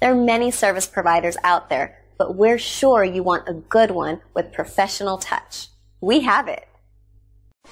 There are many service providers out there, but we're sure you want a good one with professional touch. We have it.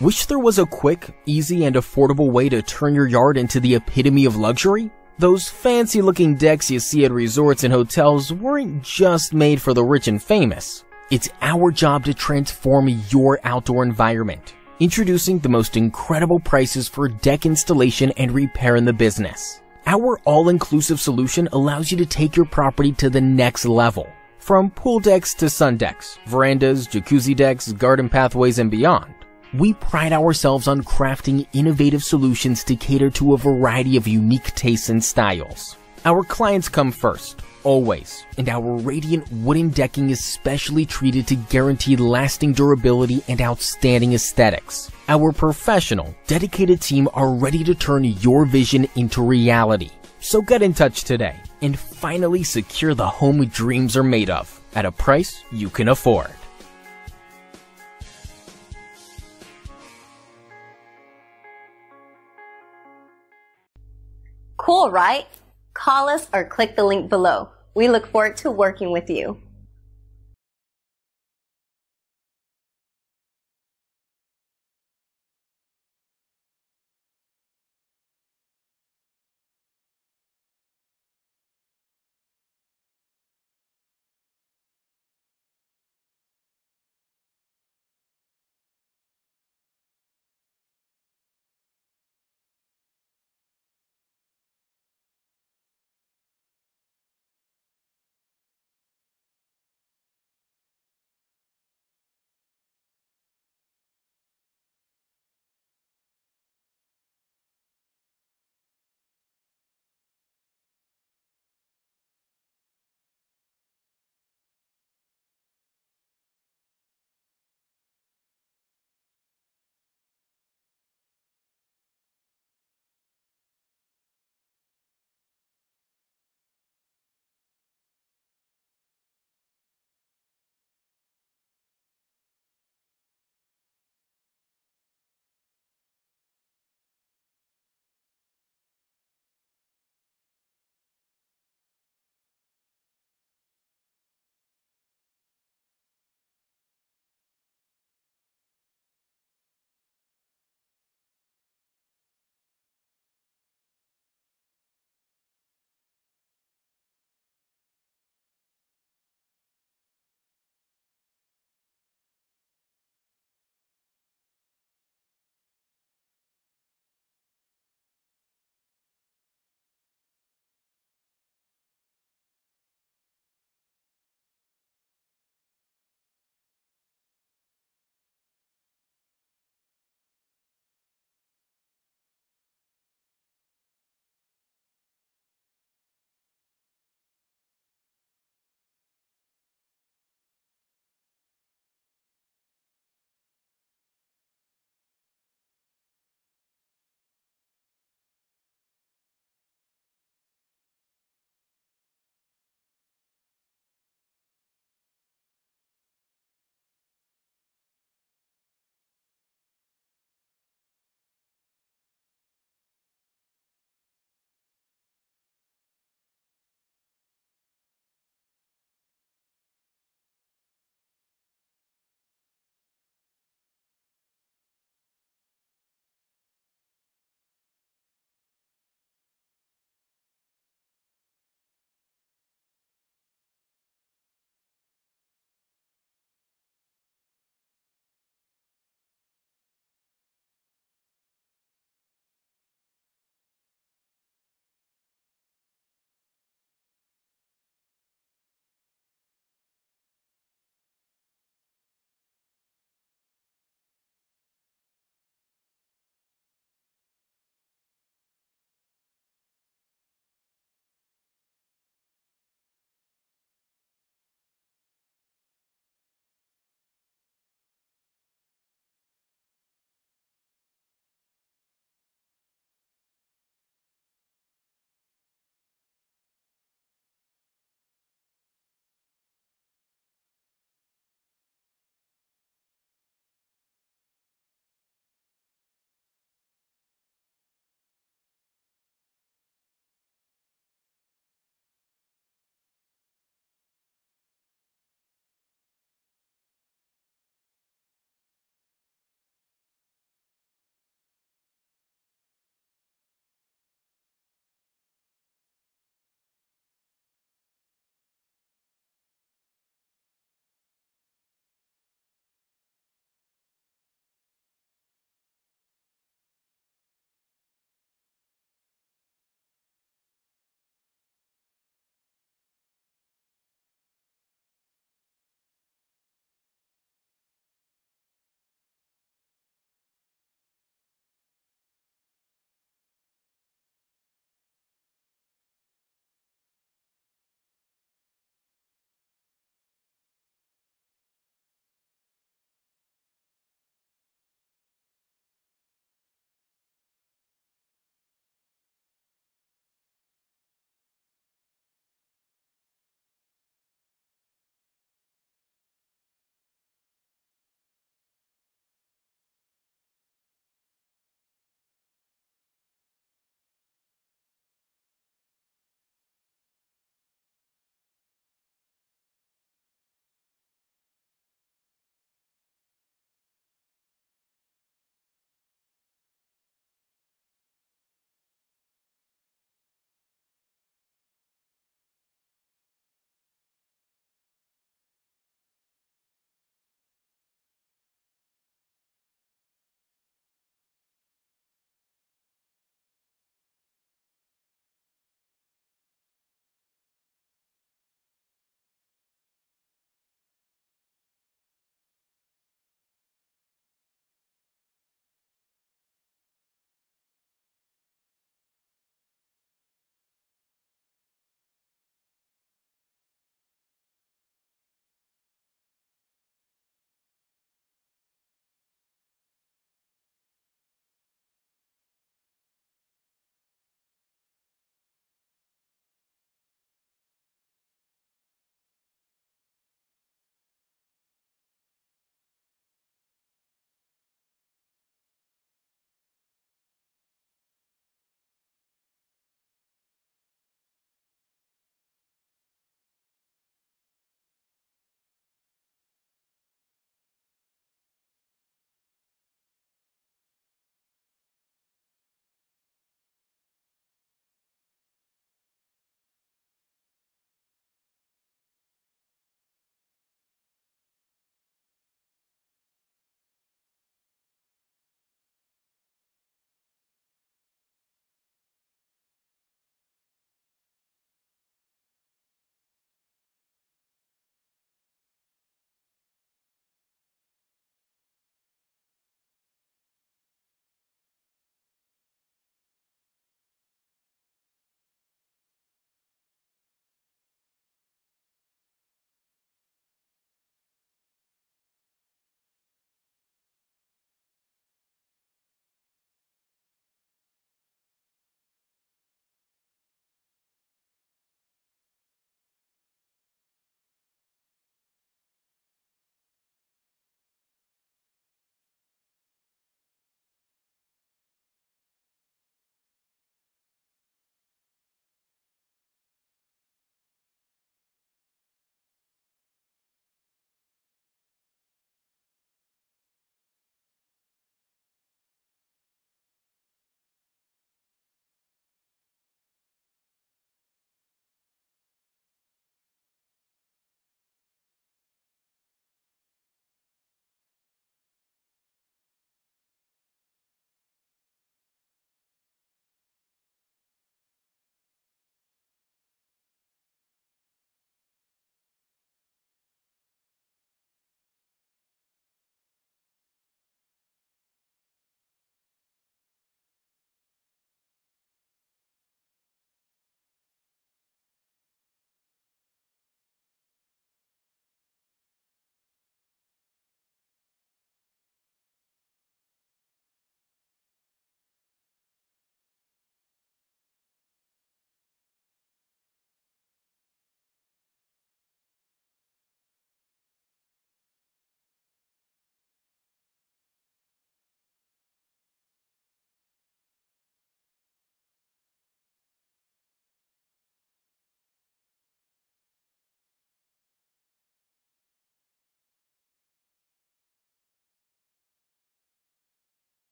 Wish there was a quick, easy, and affordable way to turn your yard into the epitome of luxury? Those fancy looking decks you see at resorts and hotels weren't just made for the rich and famous. It's our job to transform your outdoor environment. Introducing the most incredible prices for deck installation and repair in the business. Our all-inclusive solution allows you to take your property to the next level. From pool decks to sun decks, verandas, jacuzzi decks, garden pathways, and beyond. We pride ourselves on crafting innovative solutions to cater to a variety of unique tastes and styles. Our clients come first, always, and our radiant wooden decking is specially treated to guarantee lasting durability and outstanding aesthetics. Our professional, dedicated team are ready to turn your vision into reality. So get in touch today and finally secure the home dreams are made of at a price you can afford. Cool, right? Call us or click the link below. We look forward to working with you.